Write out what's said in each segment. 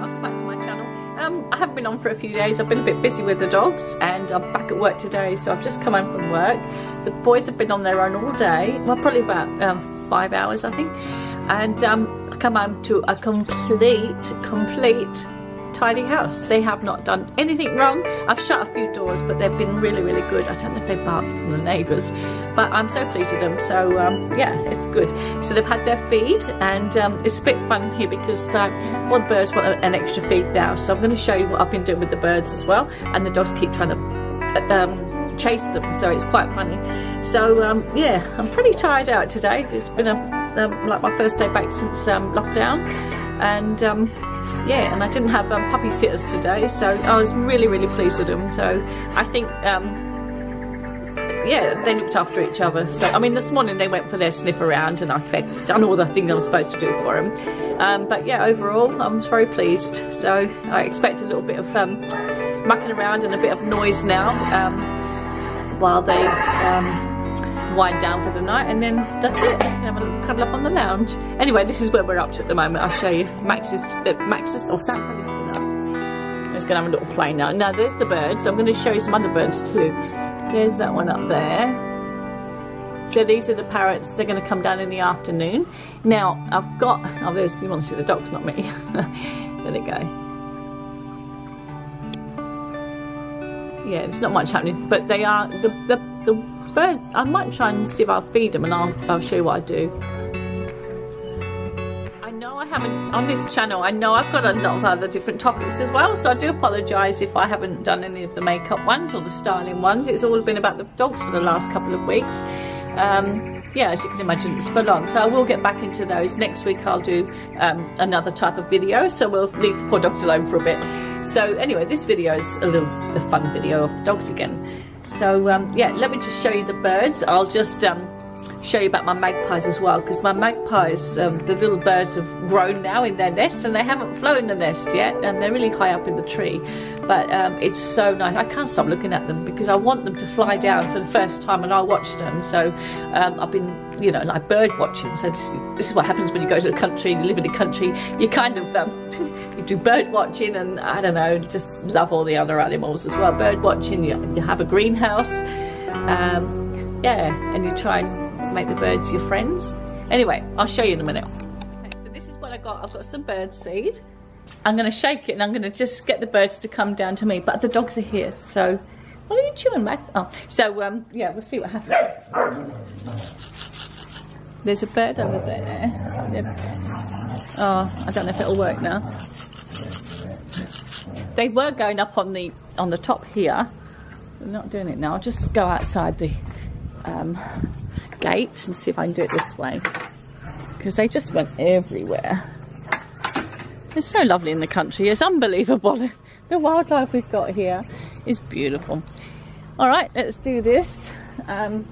welcome back to my channel. Um, I haven't been on for a few days, I've been a bit busy with the dogs and I'm back at work today so I've just come home from work. The boys have been on their own all day, well probably about um, five hours I think and um, I come home to a complete, complete tidy house. They have not done anything wrong. I've shut a few doors, but they've been really, really good. I don't know if they barked from the neighbours, but I'm so pleased with them. So um, yeah, it's good. So they've had their feed, and um, it's a bit fun here because uh, all the birds want an extra feed now. So I'm going to show you what I've been doing with the birds as well, and the dogs keep trying to. Um, chase them so it's quite funny so um, yeah I'm pretty tired out today it's been a um, like my first day back since lockdown and um, yeah, and I didn't have um, puppy sitters today, so I was really, really pleased with them. So I think, um, yeah, they looked after each other. So, I mean, this morning they went for their sniff around and I fed, done all the thing I was supposed to do for them. Um, but yeah, overall, I'm very pleased. So I expect a little bit of um, mucking around and a bit of noise now um, while they um, wind down for the night and then that's it. Have a little cuddle up on the lounge. Anyway, this is where we're up to at the moment. I'll show you. Max is, uh, Max is, or Sam's had his dinner. He's to have a little play now. Now there's the birds. I'm going to show you some other birds too. There's that one up there. So these are the parrots. They're going to come down in the afternoon. Now I've got. Oh, there's. You want to see the dogs, not me. there they go. Yeah, it's not much happening, but they are the the, the birds. I might try and see if I'll feed them, and I'll I'll show you what I do. I know I haven't on this channel. I know I've got a lot of other different topics as well, so I do apologise if I haven't done any of the makeup ones or the styling ones. It's all been about the dogs for the last couple of weeks. Um, yeah, as you can imagine, it's full on. So I will get back into those. Next week I'll do um, another type of video, so we'll leave the poor dogs alone for a bit. So anyway, this video is a little the fun video of dogs again. So um, yeah, let me just show you the birds. I'll just um, show you about my magpies as well because my magpies, um, the little birds have grown now in their nest and they haven't flown the nest yet and they're really high up in the tree. But um, it's so nice. I can't stop looking at them because I want them to fly down for the first time and I watched them. So um, I've been, you know, like bird watching. So this, is what happens when you go to the country and you live in the country. You kind of um, you do bird watching and I don't know, just love all the other animals as well. Bird watching. You, you have a greenhouse. Um, yeah, and you try and make the birds your friends. Anyway, I'll show you in a minute. Okay, so this is what I got. I've got some bird seed. I'm going to shake it and I'm going to just get the birds to come down to me. But the dogs are here, so... What are you chewing, Max? Oh, so, um, yeah, we'll see what happens. There's a bird over there. Oh, I don't know if it'll work now. They were going up on the on the top here. We're not doing it now. I'll just go outside the um, gate and see if I can do it this way. Because they just went everywhere. It's so lovely in the country. It's unbelievable. The wildlife we've got here is beautiful. All right, let's do this. Um,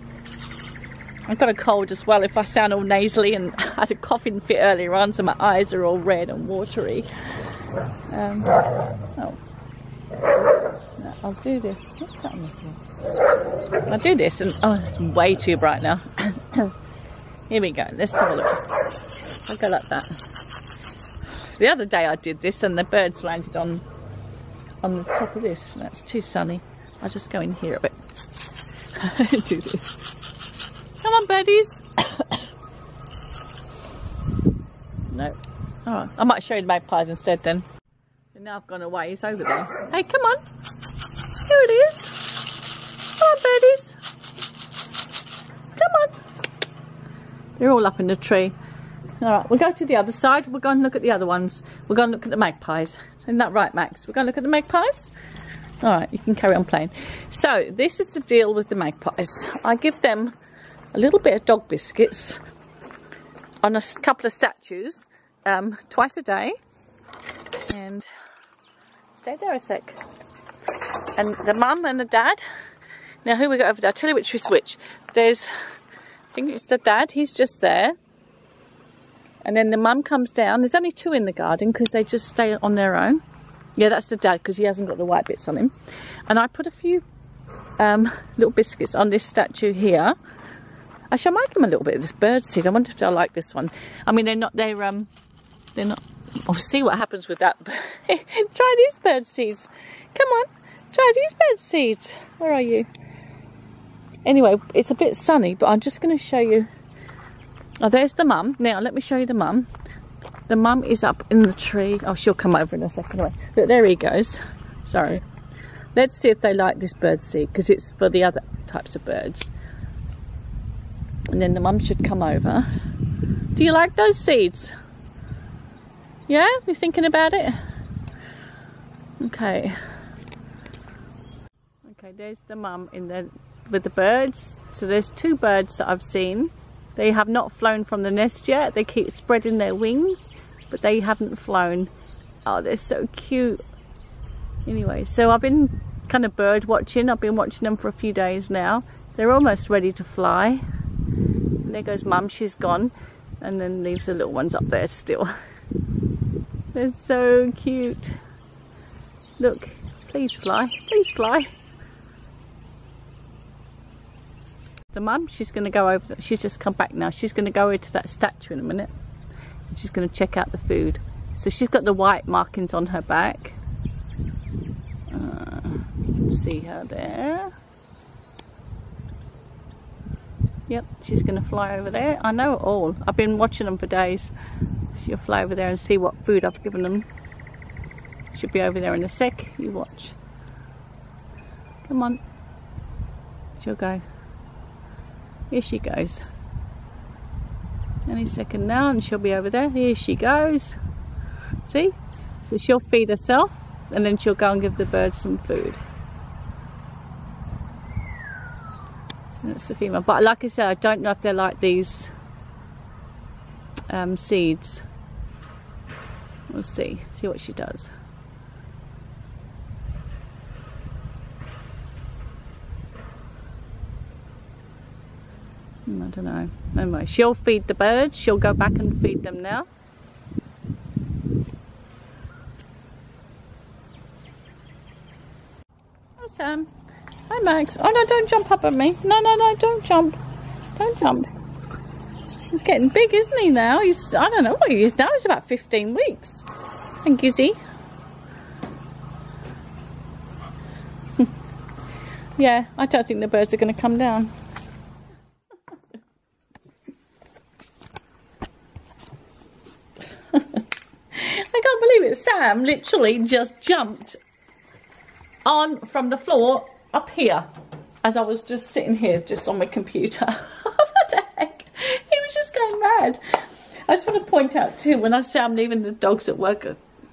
I've got a cold as well if I sound all nasally and I had a coughing fit earlier on so my eyes are all red and watery. Um, oh. I'll do this. I'll do this and oh, it's way too bright now. Here we go. Let's have a look. I'll go like that. The other day I did this and the birds landed on on the top of this. That's too sunny. I'll just go in here a bit. do this. Come on, birdies. no. Alright. I might show you the magpies instead then. So now I've gone away. He's over there. Hey, come on. Here it is. Come on, birdies. Come on. They're all up in the tree. All right, we'll go to the other side. We're going to look at the other ones. We're going to look at the magpies. Isn't that right, Max? We're going to look at the magpies? All right, you can carry on playing. So, this is the deal with the magpies. I give them a little bit of dog biscuits on a couple of statues um, twice a day. And stay there a sec and the mum and the dad. Now who we got over there? I'll tell you which is which. There's, think it's the dad, he's just there. And then the mum comes down. There's only two in the garden because they just stay on their own. Yeah, that's the dad because he hasn't got the white bits on him. And I put a few um, little biscuits on this statue here. I shall make them a little bit of this bird seed. I wonder if they'll like this one. I mean, they're not, they're, um, they're not I'll see what happens with that. try these bird seeds. Come on, try these bird seeds. Where are you? Anyway, it's a bit sunny, but I'm just going to show you. Oh, there's the mum. Now, let me show you the mum. The mum is up in the tree. Oh, she'll come over in a second. Look, there he goes. Sorry. Let's see if they like this bird seed, because it's for the other types of birds. And then the mum should come over. Do you like those seeds? Yeah? You thinking about it? Okay. Okay, there's the mum in the with the birds. So there's two birds that I've seen. They have not flown from the nest yet. They keep spreading their wings, but they haven't flown. Oh, they're so cute. Anyway, so I've been kind of bird watching. I've been watching them for a few days now. They're almost ready to fly. And there goes mum, she's gone. And then leaves the little ones up there still. they're so cute. Look, please fly, please fly. So mum, she's going to go over, she's just come back now. She's going to go into that statue in a minute. She's going to check out the food. So she's got the white markings on her back. Uh, you can see her there. Yep, she's going to fly over there. I know it all. I've been watching them for days. She'll fly over there and see what food I've given them. She'll be over there in a sec. You watch. Come on. She'll go. Here she goes. Any second now and she'll be over there. Here she goes. See? So she'll feed herself and then she'll go and give the birds some food. That's the female. But like I said, I don't know if they're like these um, seeds. We'll see. See what she does. Mm, I don't know. Anyway, she'll feed the birds. She'll go back and feed them now. Hi Sam. Hi Max. Oh no, don't jump up at me. No, no, no, don't jump. Don't jump. He's getting big, isn't he now? He's, I don't know what he is now. He's about 15 weeks. And Gizzy. yeah, I don't think the birds are going to come down. Sam literally just jumped on from the floor up here as I was just sitting here just on my computer. what the heck? He was just going mad. I just want to point out too, when I say I'm leaving the dogs at work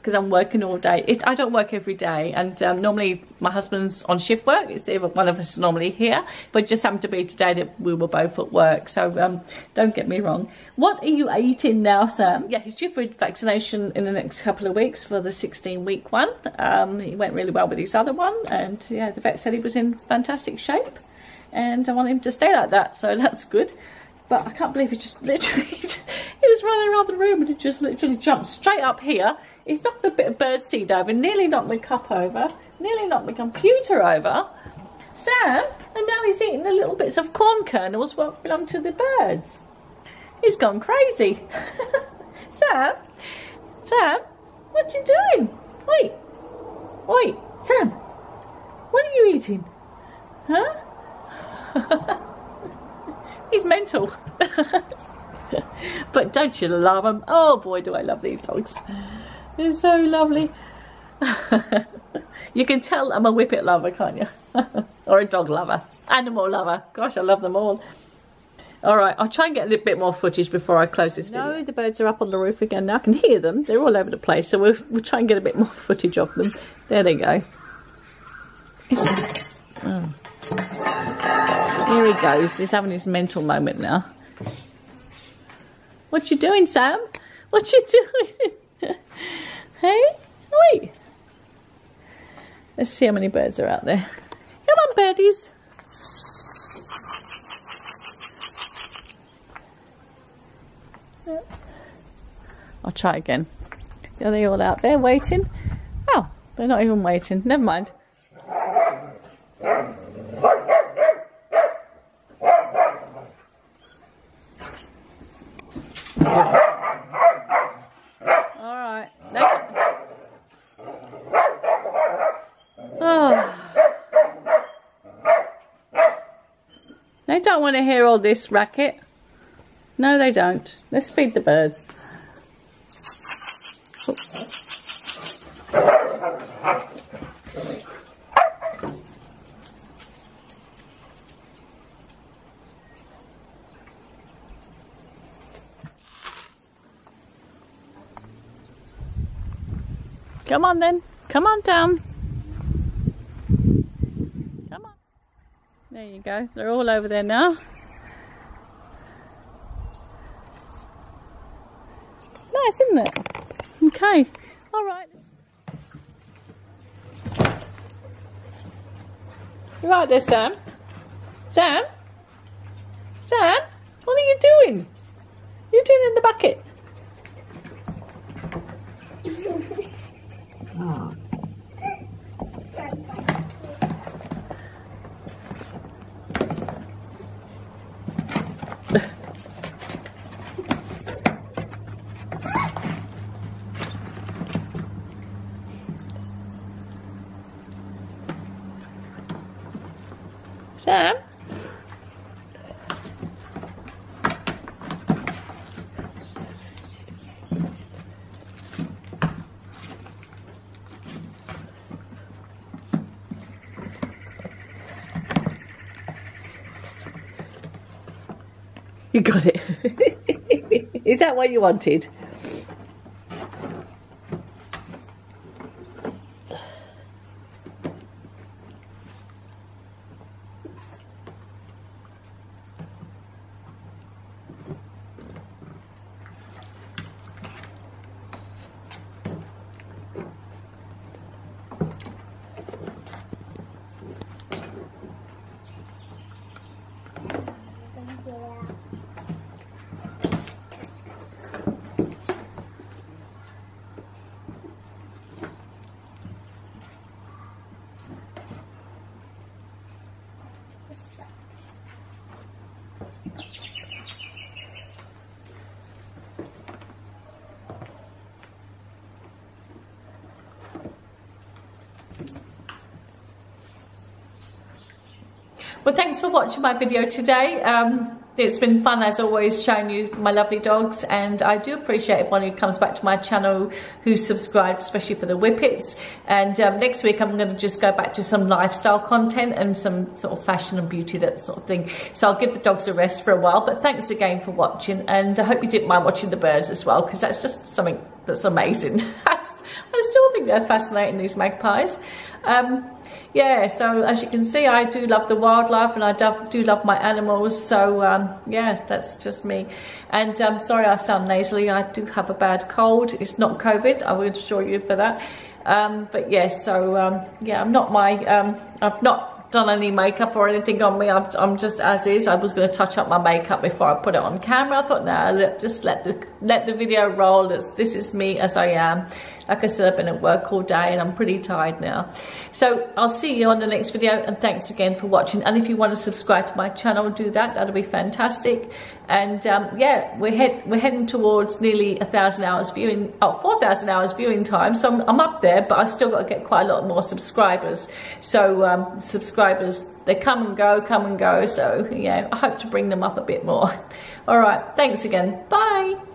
because I'm working all day. It, I don't work every day, and um, normally my husband's on shift work. It's one of us normally here, but just happened to be today that we were both at work. So um, don't get me wrong. What are you eating now, Sam? Yeah, he's due for vaccination in the next couple of weeks for the 16 week one. Um, he went really well with his other one, and yeah, the vet said he was in fantastic shape, and I want him to stay like that. So that's good. But I can't believe he just literally, he was running around the room and he just literally jumped straight up here He's knocked a bit of birdseed over, nearly knocked my cup over, nearly knocked my computer over. Sam, and now he's eating the little bits of corn kernels what belong to the birds. He's gone crazy. Sam, Sam, what are you doing? Wait, wait, Sam, what are you eating? Huh? he's mental. but don't you love him? Oh boy, do I love these dogs. They're so lovely. you can tell I'm a whippet lover, can't you? or a dog lover. Animal lover. Gosh, I love them all. Alright, I'll try and get a little bit more footage before I close this video. No, the birds are up on the roof again now. I can hear them. They're all over the place. So we'll, we'll try and get a bit more footage of them. There they go. Oh. Here he goes. He's having his mental moment now. What you doing, Sam? What you doing? Hey? Wait. Let's see how many birds are out there. Come on, birdies. I'll try again. Are they all out there waiting? Oh, they're not even waiting. Never mind. Don't want to hear all this racket. No, they don't. Let's feed the birds. Come on then. Come on down. Come on. There you go. They're all over there now. Nice, isn't it? Okay. All right. You right there, Sam? Sam? Sam? What are you doing? You're doing in the bucket. Ah. Sam? You got it. Is that what you wanted? Well, thanks for watching my video today. Um, it's been fun as always showing you my lovely dogs and I do appreciate everyone who comes back to my channel who subscribed especially for the whippets. And um, next week I'm going to just go back to some lifestyle content and some sort of fashion and beauty that sort of thing. So I'll give the dogs a rest for a while but thanks again for watching and I hope you didn't mind watching the birds as well because that's just something that's amazing. I still think they're fascinating these magpies. Um, yeah, so as you can see, I do love the wildlife and I do love my animals. So um, yeah, that's just me. And I'm um, sorry I sound nasally. I do have a bad cold. It's not COVID. I would assure you for that. Um, but yes, so um, yeah, I'm not my, um, I've not done any makeup or anything on me. I'm, I'm just as is. I was going to touch up my makeup before I put it on camera. I thought, no, nah, just let the let the video roll. This is me as I am. Like I said, I've been at work all day and I'm pretty tired now. So I'll see you on the next video and thanks again for watching. And if you want to subscribe to my channel, do that. That'll be fantastic. And um, yeah, we're head we're heading towards nearly a thousand hours viewing, oh, 4,000 hours viewing time. So I'm, I'm, up there, but I still got to get quite a lot more subscribers. So um, subscribers, they come and go, come and go. So yeah, I hope to bring them up a bit more. All right, thanks again. Bye.